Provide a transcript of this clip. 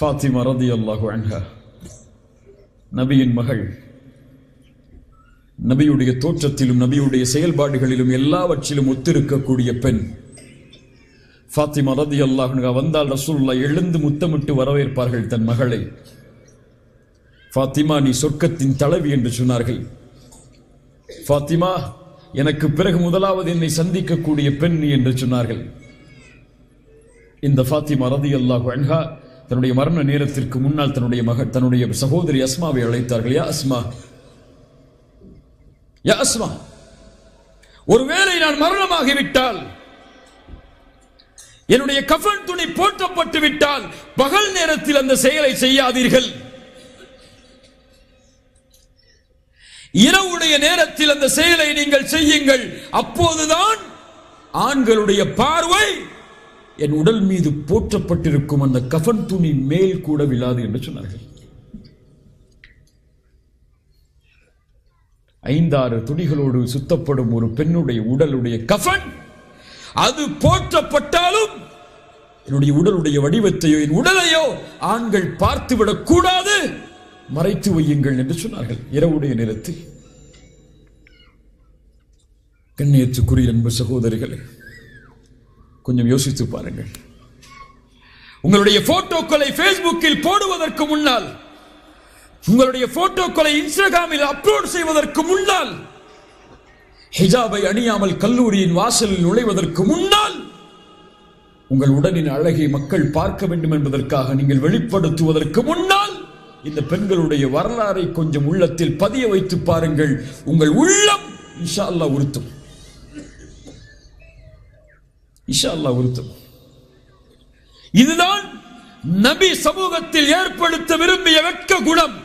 ஃபாத்திமா ரதியல்லாஹு அன்ஹா. நபியின் மகள். நபியுடைய தோற்றத்திலும் நபியுடைய செயல்பாடுகளிலும் எல்லாவற்றிலும் ஒத்திருக்கக்கூடிய பெண். ஃபாத்திமா ரதியல்லாஹு அன்ஹா வந்தால் ரசூல்லா எழுந்து முத்தமிட்டு வரவேற்பார்கள் தன் மகளை. ஃபாத்திமா நீ சொர்க்கத்தின் தலைவி என்று சொன்னார்கள். ஃபாத்திமா எனக்கு பிறகு முதலாவது என்னை சந்திக்கக்கூடிய பெண் நீ என்று சொன்னார்கள். இந்த ஃபாத்திமா ரதியல்லாஹு அன்ஹா தன்னுடைய மரண நேரத்திற்கு முன்னால் தன்னுடைய மகள் தன்னுடைய சகோதரி அஸ்மாவை அழைத்தார்கள். யா அஸ்மா. யா அஸ்மா. ஒருவேளை நான் மரணமாகிவிட்டால் என்னுடைய கஃன் துணி போற்றப்பட்டு விட்டால் பகல் நேரத்தில் அந்த செயலை செய்யாதீர்கள். இரவுடைய நேரத்தில் அந்த செயலை நீங்கள் செய்யுங்கள். அப்போதுதான் ஆண்களுடைய பார்வை என் உடல் மீது போற்றப்பட்டிருக்கும் அந்த கஃன் துணி மேல் கூட விழாது என்று சொன்னார்கள். ஐந்தாறு துணிகளோடு சுத்தப்படும் ஒரு பெண்ணுடைய உடலுடைய கஃன் அது போற்றப்பட்டாலும் என்னுடைய உடலுடைய வடிவத்தையோ என் உடலையோ ஆண்கள் பார்த்துவிடக் கூடாது. மறைத்து வையுங்கள் என்று சொன்னார்கள். இரவுடைய நேரத்தில். கண்ணியத்துக்குரிய அன்பு சகோதரிகளே கொஞ்சம் யோசித்து பாருங்கள். உங்களுடைய போட்டோக்களை பேஸ்புக்கில் போடுவதற்கு முன்னால் உங்களுடைய போட்டோக்களை இன்ஸ்டாகிராமில் அப்லோட் செய்வதற்கு முன்னால் ஹிஜாபை அணியாமல் கல்லூரியின் வாசலில் நுழைவதற்கு முன்னால் உங்கள் உடலின் அழகை மக்கள் பார்க்க வேண்டும் என்பதற்காக நீங்கள் வெளிப்படுத்துவதற்கு முன்னால் இந்த பெண்களுடைய வரலாறை கொஞ்சம் உள்ளத்தில் பதிய வைத்து பாருங்கள். உங்கள் உள்ளம் இன்ஷா அல்லா உறுத்தும். இன்ஷா அல்லாஹ் உறுத்தும். இதுதான் நபி சமூகத்தில் ஏற்படுத்த விரும்பிய வெட்க குணம்.